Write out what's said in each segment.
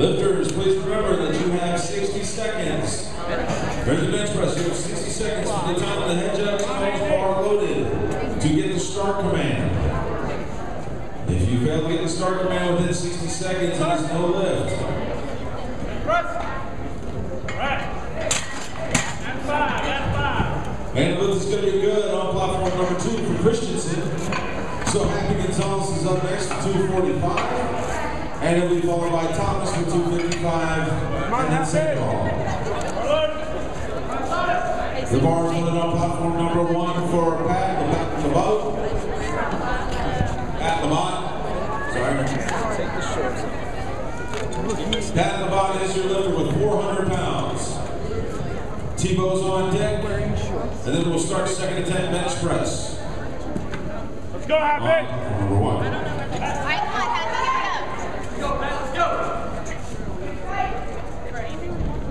Lifters, please remember that you have 60 seconds. There's the bench press. You have 60 seconds from the time of the head jacks comes bar loaded to get the start command. If you fail to get the start command within 60 seconds, there's no lift. Press. And the lift is going to be good on platform number two for Christensen. So Happy Gonzalez is up next for 245. And it'll be followed by Thomas for 255. And then Senegal. The bar is loaded on platform number one for Pat the boat. Pat Lamont. Sorry. Pat Lamont is your lifter with 400 pounds. T-Bow's on deck. And then we'll start second attempt bench press. Let's go, Happy! Uh, number one.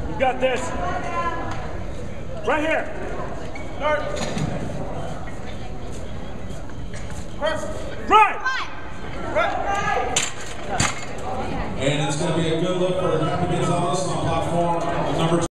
You got this. Right here. Start. Press. Right! Right! And it's going to be a good look for Happy Gonzalez on platform number two.